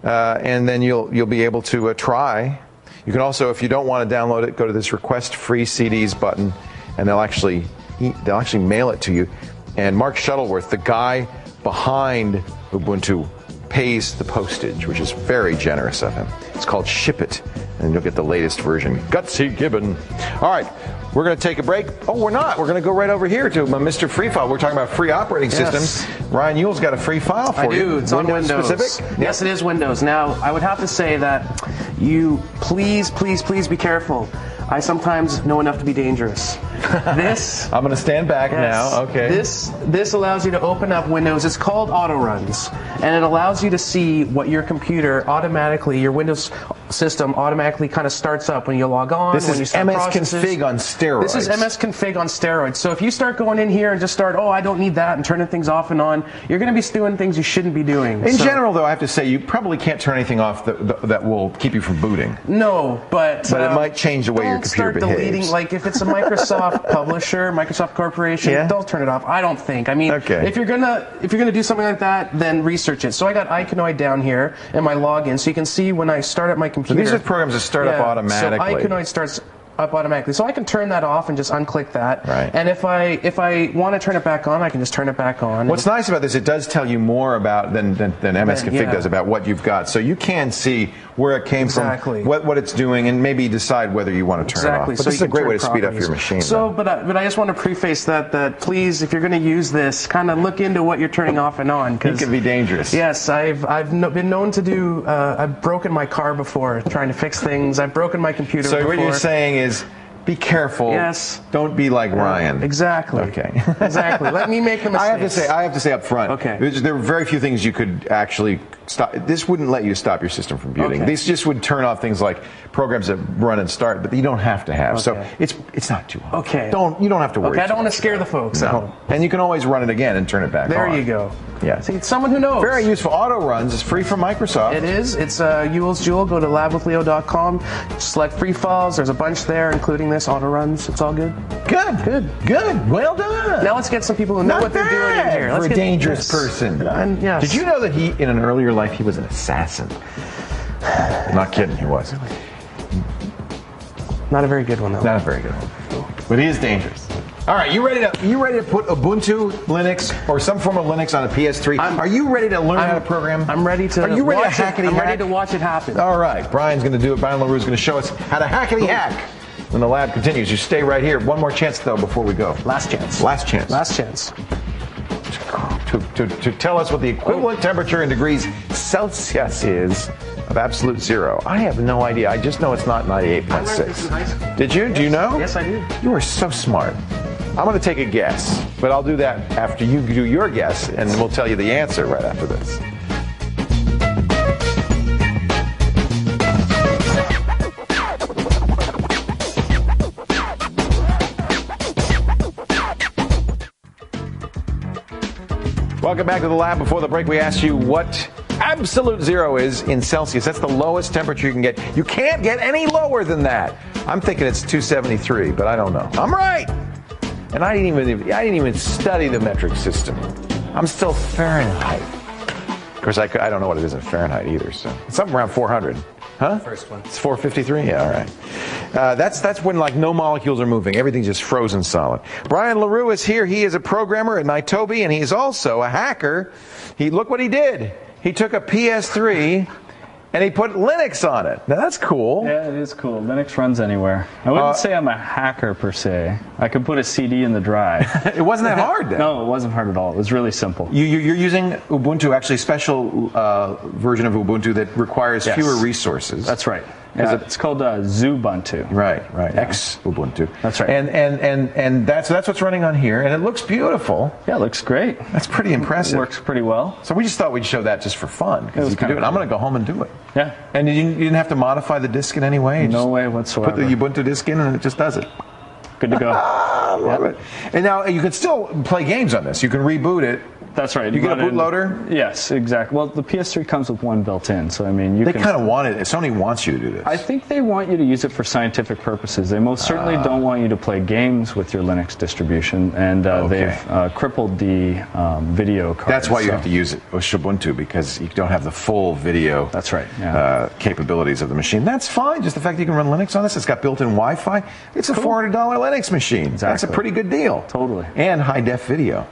uh, and then you'll, you'll be able to try. You can also, if you don't want to download it, go to this request free CDs button, and they'll actually, they'll actually mail it to you. And Mark Shuttleworth, the guy behind Ubuntu pays the postage, which is very generous of him. It's called Ship It, and you'll get the latest version. Gutsy Gibbon. All right, we're going to take a break. Oh, we're not. We're going to go right over here to Mr. Free File. We're talking about free operating Yes. systems. Ryan Yewell's got a free file for I you. do. It's on Windows. specific. Yes, it is Windows. Now, I would have to say that you please, please, please be careful. I sometimes know enough to be dangerous. This (laughs) I'm going to stand back Yes. now. Okay. This this allows you to open up Windows. It's called Autoruns, and it allows you to see what your computer automatically, your Windows system automatically kind of starts up when you log on. This when is you start MS processes. config on steroids. This is MS config on steroids. So if you start going in here and just start, oh, I don't need that, and turning things off and on, you're going to be doing things you shouldn't be doing. In So- general, though, I have to say you probably can't turn anything off that, that, will keep you from booting. No, but But it uh, might change the way your don't computer start deleting. Like if it's a Microsoft (laughs) publisher, Microsoft Corporation, Yeah? don't turn it off. I don't think. I mean, Okay. if you're gonna if you're gonna do something like that, then research it. So I got Iconoid down here in my login, so you can see when I start up my computer. these are programs that start up automatically. So Iconoid starts up automatically. So I can turn that off and just unclick that. Right. And if I if I want to turn it back on, I can just turn it back on. What's nice about this, it does tell you more about than, than, than MS Config yeah. does about what you've got. So you can see where it came Exactly. from, what, what it's doing, and maybe decide whether you want to turn Exactly. it off. But so this is a great way to speed up your machine. So, though. but I, but I just want to preface that that please, if you're going to use this, kind of look into what you're turning off and on because it can be dangerous. Yes, I've I've no, been known to do. Uh, I've broken my car before trying to fix things. I've broken my computer. So before. what you're saying is, be careful. Yes. Don't be like Ryan. Exactly. Okay. (laughs) exactly. Let me make a mistake. I have to say, I have to say up front. Okay. There are very few things you could actually stop. This wouldn't let you stop your system from booting. Okay. This just would turn off things like programs that run and start, but you don't have to have. So it's it's not too hard. Okay. Don't you don't have to worry. Okay, I don't want to scare the folks. No. And you can always run it again and turn it back There on. you go. Yeah. See, it's someone who knows. Very useful. Autoruns is free from Microsoft. It is. It's uh, Yewell's Jewel. Go to labwithleo.com. Select free files. There's a bunch there, including this Autoruns. It's all good. Good. Good. Good. Well done. Now let's get some people who know Not what they're doing in here. Let's for a dangerous yes. person. And, yes. Did you know that he, in an earlier life, he was an assassin? (sighs) Not kidding, he was. Not a very good one though. Not a very good one, but he is dangerous. All right, you ready to you ready to put Ubuntu, Linux, or some form of Linux on a PS3? I'm- Are you ready to learn how to program? I'm ready to. Are you ready to hack it. I'm hack? ready to watch it happen. All right, Brian's going to do it. Brian LeRoux is going to show us how to hack hackety hack. When the lab continues, you stay right here. One more chance though before we go. Last chance. Last chance. Last chance. to, to, to tell us what the equivalent temperature in degrees Celsius is of absolute zero. I have no idea. I just know it's not 98.6. Did you? Do you know? Yes, I do. You are so smart. I'm going to take a guess, but I'll do that after you do your guess, and we'll tell you the answer right after this. Welcome back to the lab. Before the break, we asked you what absolute zero is in Celsius. That's the lowest temperature you can get. You can't get any lower than that. I'm thinking it's 273, but I don't know. I'm right. And I didn't even I didn't even study the metric system. I'm still Fahrenheit. Of course, I, I don't know what it is in Fahrenheit either. So it's something around 400. Huh? First one. It's 453. Yeah, all right. Uh, that's that's when like no molecules are moving. Everything's just frozen solid. Brian LeRoux is here. He is a programmer at Nitobi, and he's also a hacker. He look what he did. He took a PS3 and he put Linux on it. Now that's cool. Yeah, it is cool. Linux runs anywhere. I wouldn't Uh, say I'm a hacker per se. I could put a CD in the drive. (laughs) It wasn't that hard then. no, it wasn't hard at all. It was really simple. You, you're using Ubuntu, actually a special uh, version of Ubuntu that requires Yes. fewer resources. That's right. Yeah, it's called uh, Xubuntu. Right, right. X Ubuntu. That's right. And and and and that's that's what's running on here, and it looks beautiful. Yeah, it looks great. That's pretty impressive. Works pretty well. So we just thought we'd show that just for fun because you can do it. I'm going to go home and do it. Yeah. And you, you didn't have to modify the disk in any way. You No way Put the Ubuntu disk in, and it just does it. Good to go. (laughs) Love it. And now you can still play games on this. You can reboot it. That's right. You get a bootloader? Yes, exactly. Well, the PS3 comes with one built in, so I mean, you They kind of want it. Sony wants you to do this. I think they want you to use it for scientific purposes. They most certainly Ah. don't want you to play games with your Linux distribution, and uh, Okay. they've uh, crippled the um, video card. That's why you have to use it, with Ubuntu, because you don't have the full video That's right, yeah. uh, capabilities of the machine. That's fine. Just the fact that you can run Linux on this, it's got built-in Wi-Fi. It's a $400 Linux machine. That's a pretty good deal. Totally. And high def video.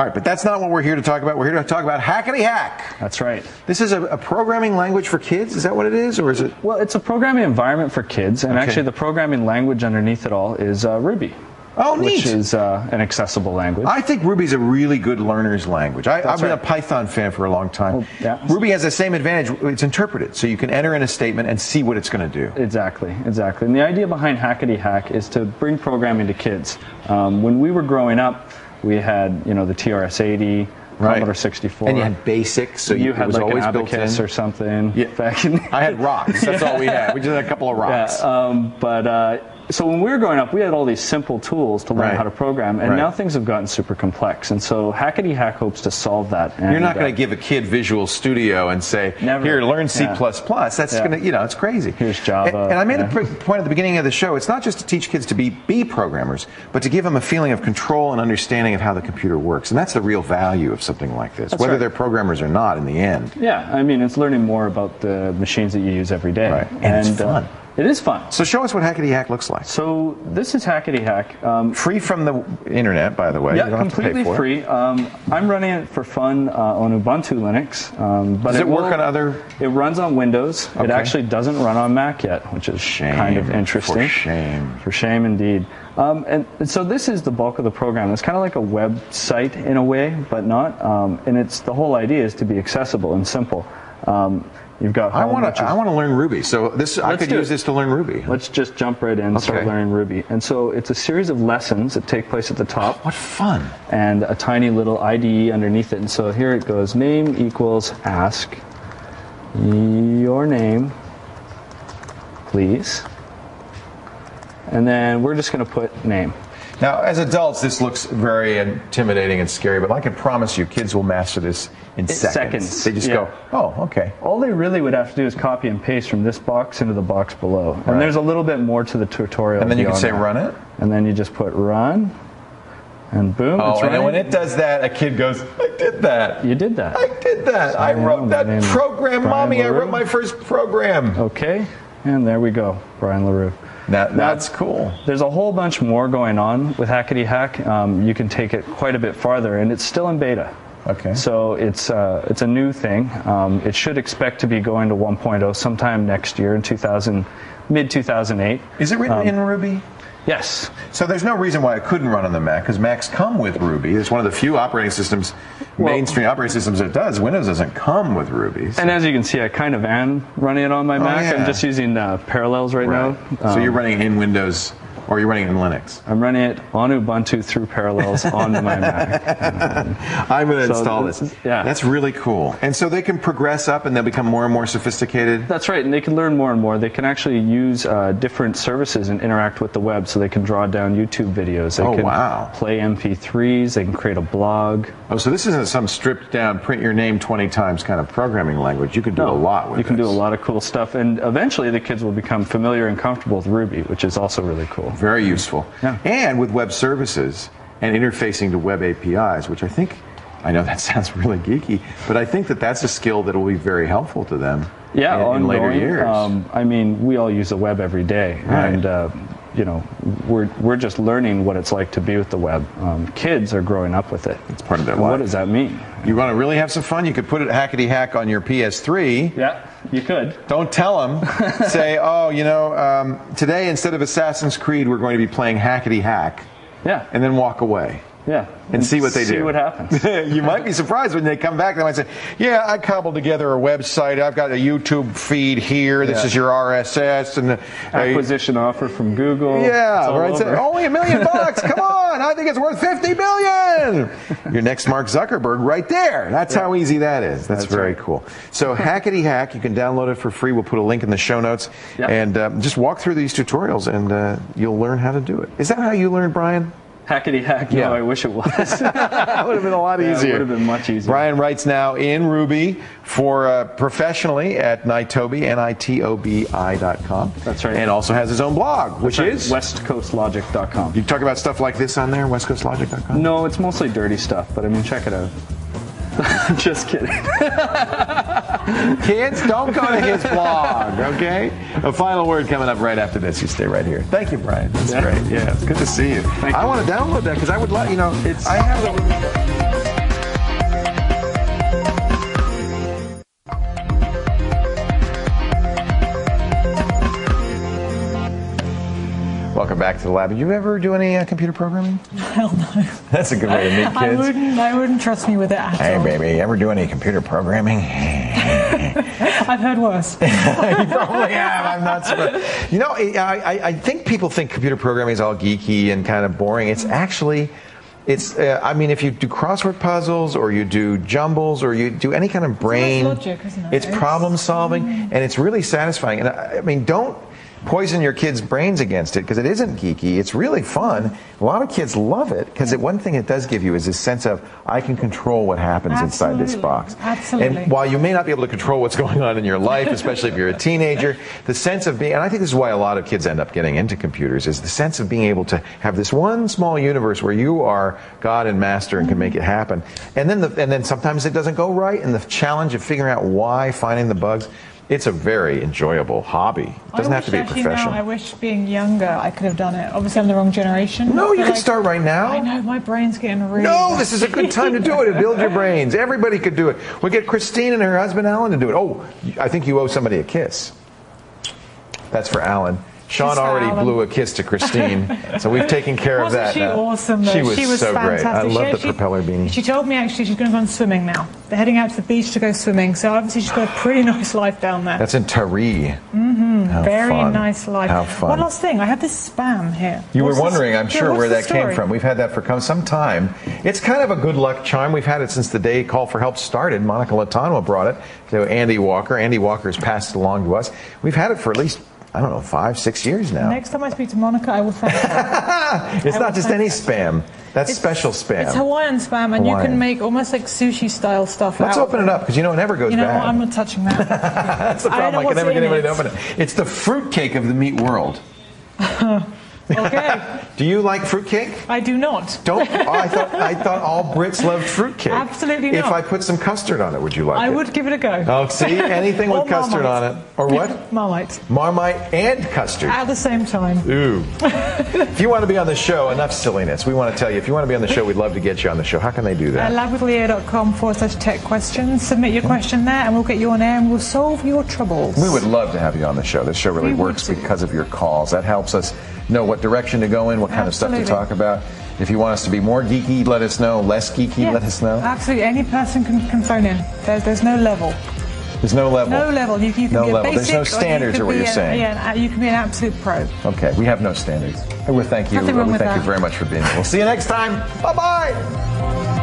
All right, but that's not what we're here to talk about. We're here to talk about Hackety Hack. That's right. This is a, a programming language for kids. Is that what it is, or is it? Well, it's a programming environment for kids, and Okay. actually, the programming language underneath it all is uh, Ruby. Oh, neat. Which is uh, an accessible language. I think Ruby's a really good learner's language. I, I've been right. a Python fan for a long time. Oh, yeah. Ruby has the same advantage. It's interpreted, so you can enter in a statement and see what it's going to do. Exactly, exactly. And the idea behind Hackety Hack is to bring programming to kids. Um, when we were growing up, we had you know the TRS-80, Right. Commodore 64, And you had basics, so you you, had like always built abacus or something. Yeah. Back in I had rocks. That's (laughs) all we had. We just had a couple of rocks. Yeah, um, but uh, so when we were growing up, we had all these simple tools to learn Right. how to program, and Right. now things have gotten super complex. And so Hackety Hack hopes to solve that. And, You're not going uh, to give a kid Visual Studio and say, Never. "Here, learn C++." Yeah. That's Yeah. going to, you know, it's crazy. Here's Java, And, and I made yeah. a point at the beginning of the show. It's not just to teach kids to be be programmers, but to give them a feeling of control and understanding of how the computer works. And that's the real value of something like this, That's whether right. they're programmers or not. In the end, Yeah, I mean, it's learning more about the machines that you use every day. Right. And it's uh, fun. It is fun. so show us what Hackety Hack looks like. So this is Hackety Hack. Um, Free from the internet, by the way. yeah, you have to pay completely it. free. Um, I'm running it for fun uh, on Ubuntu Linux. Um, but Does it work will- on other- It runs on Windows. It actually doesn't run on Mac yet, which is Shame. kind of interesting. For shame. For shame, indeed. Um, and and so this is the bulk of the program. It's kind of like a website in a way, but not. Um, and it's the whole idea is to be accessible and simple. Um, you've got. I want to. I want to learn Ruby. So this, I could use it. this to learn Ruby. Let's just jump right in and start learning Ruby. And so it's a series of lessons that take place at the top What fun! and a tiny little IDE underneath it. And so here it goes name equals ask your name, please. And then we're just going to put name. Now, as adults, this looks very intimidating and scary, but I can promise you, kids will master this in seconds. seconds, They just yeah. go, "Oh, okay." All they really would have to do is copy and paste from this box into the box below. Right. And there's a little bit more to the tutorial. And then you can say, that. "Run it." And then you just put run, and boom, Oh, it's and then running. when it does that, a kid goes, "I did that." You did that. I did that. I Brian, wrote that program, Brian mommy. I wrote my first program. Okay, and there we go, Brian LeRoux. That, that's cool. There's a whole bunch more going on with Hackety Hack. Um, you can take it quite a bit farther, and it's still in beta. Okay. So it's uh, it's a new thing. Um, it should expect to be going to 1.0 sometime next year in 2000, mid 2008. Is it written Um, in Ruby? Yes. So there's no reason why it couldn't run on the Mac because Macs come with Ruby. It's one of the few operating systems, Well- mainstream operating systems that does. Windows doesn't come with Ruby. And as you can see, I kind of am running it on my Mac. Oh, yeah. I'm just using uh, Parallels right, Right. now. so you're Um, running in Windows or you're running it in Linux. I'm running it on Ubuntu through Parallels (laughs) on my Mac. I'm going to So install this this. is- yeah. That's really cool. And so they can progress up and they'll become more and more sophisticated. That's right, and they can learn more and more. They can actually use uh, different services and interact with the web, so they can draw down YouTube videos. They Oh, can wow. play MP3s. They can create a blog. Oh, so this isn't some stripped down, print your name 20 times kind of programming language. You can do a lot with You can do a lot of cool stuff, and eventually the kids will become familiar and comfortable with Ruby, which is also really cool. Very useful. Yeah. And with web services and interfacing to web APIs, which I think, I know that (laughs) sounds really geeky, but I think that that's a skill that will be very helpful to them Yeah, in, in later years. Um, I mean, we all use the web every day, Right. and uh, you know, we're we're just learning what it's like to be with the web. Um, kids are growing up with it. It's part of their life. What does that mean? you want to really have some fun? You could put it hackety hack on your PS3. Yeah, you could. Don't tell them. (laughs) Say, oh, you know, um, today instead of Assassin's Creed, we're going to be playing hackety hack, Yeah. and then walk away. Yeah. And see what they see do. See what happens. (laughs) you might be surprised when they come back. They might say, "Yeah, I cobbled together a website. I've got a YouTube feed here. This Yeah. is your RSS and uh, Acquisition offer from Google. Yeah, right. Over. Only a million (laughs) bucks. Come on, I think it's worth fifty billion. Your next Mark Zuckerberg, right there. That's how easy that is. That's, That's very right. cool. So (laughs) Hackety Hack, you can download it for free. We'll put a link in the show notes, Yeah. and uh, just walk through these tutorials, and uh, you'll learn how to do it. Is that how you learned, Brian? Hackety hack. Yeah. No, I wish it was. (laughs) that would have been a lot (laughs) Yeah, it easier. would have been much easier. Brian writes now in Ruby for uh, professionally at Nitobi, N-I-T-O-B-I dot com. That's right. And also has his own blog, which is westcoastlogic.com. You talk about stuff like this on there, westcoastlogic.com? No, it's mostly dirty stuff, but I mean, check it out. (laughs) Just kidding. (laughs) Kids, don't go to his blog, okay? A final word coming up right after this. You stay right here. Thank you, Brian. That's Yeah. great. Yeah, it's good to see you. Thank I you. want to download that because I would like, you know, it's. I have the. Welcome back to the lab. Did you ever do any uh, computer programming? Hell no. That's a good way to meet (laughs) kids. I wouldn't. I wouldn't trust me with it at Hey, all. baby, ever do any computer programming? (laughs) I've heard worse. (laughs) you probably have. I'm not surprised. You know, I, I, I think people think computer programming is all geeky and kind of boring. It's actually, it's. Uh, I mean, if you do crossword puzzles or you do jumbles or you do any kind of brain, it's, logic, isn't it? it's problem solving and it's really satisfying. And I, I mean, don't poison your kids' brains against it because it isn't geeky. It's really fun. A lot of kids love it because one thing it does give you is this sense of I can control what happens inside this box. Absolutely. And while you may not be able to control what's (laughs) going on in your life, especially if you're a teenager, the sense of being, and I think this is why a lot of kids end up getting into computers, is the sense of being able to have this one small universe where you are God and master and can make it happen. And then, the, and then sometimes it doesn't go right, and the challenge of figuring out why, finding the bugs, it's a very enjoyable hobby. It doesn't have to be a actually profession. I wish being younger I could have done it. Obviously, I'm the wrong generation. No, you can start right now. I know my brain's getting really. No, this is a good time to do it. Build your brains. Everybody could do it. We'll get Christine and her husband Alan to do it. Oh, I think you owe somebody a kiss. That's for Alan. Sean already blew a kiss to Christine, so we've taken care of that. Wasn't she now. awesome? Though? She was, so fantastic. great. I She love the actually- propeller beanie. She told me actually she's going to go on swimming now. They're heading out to the beach to go swimming. So obviously she's got a pretty (laughs) nice life down there. That's in Taree. Mm-hmm. How Very fun. nice life. How fun. One last thing, I have this spam here. You What's were wondering, I'm sure, what's where that came from. We've had that for some time. It's kind of a good luck charm. We've had it since the day Call for Help started. Monica Latano brought it to Andy Walker. Andy Walker's passed it along to us. We've had it for at least, I don't know, five, six years now. Next time I speak to Monica, I will thank her. (laughs) It's I not just any her. spam. That's It's- special spam. It's Hawaiian spam, and you can make almost like sushi style stuff. Out. Let's out open it up because you know it never goes You know, bad. I'm not touching that. (laughs) That's the problem. I, know can never get anybody to open it. It's the fruitcake of the meat world. (laughs) okay, (laughs) Do you like fruitcake? I do not. Don't. (laughs) oh, I thought I thought all Brits loved fruitcake. Absolutely not. If. I put some custard on it, would you like I it? I would give it a go. Oh, see, anything (laughs) with custard Marmite. on it, or what? Marmite. Marmite and custard. At the same time. Ooh. if you want to be on the show, enough silliness. We want to tell you, if you want to be on the show, we'd love to get you on the show. How can they do that? At that? labwithleo.com forward slash tech questions. Submit your hmm? question there and we'll get you on air and we'll solve your troubles. We would love to have you on the show. This show really We works because of your calls. That helps us know what direction to go in, what kind of stuff to talk about. If you want us to be more geeky, let us know. Less geeky, Yeah, let us know. Absolutely. Any person can, can phone in. There's, there's no level. There's no level. No level. You, you can No be a level. There's basic no or you standards, are what you're a- saying. Yeah, uh, you can be an absolute pro. Okay, we have no standards. And we thank you. Nothing wrong we with thank you very much for being here. We'll see you next time. Bye bye.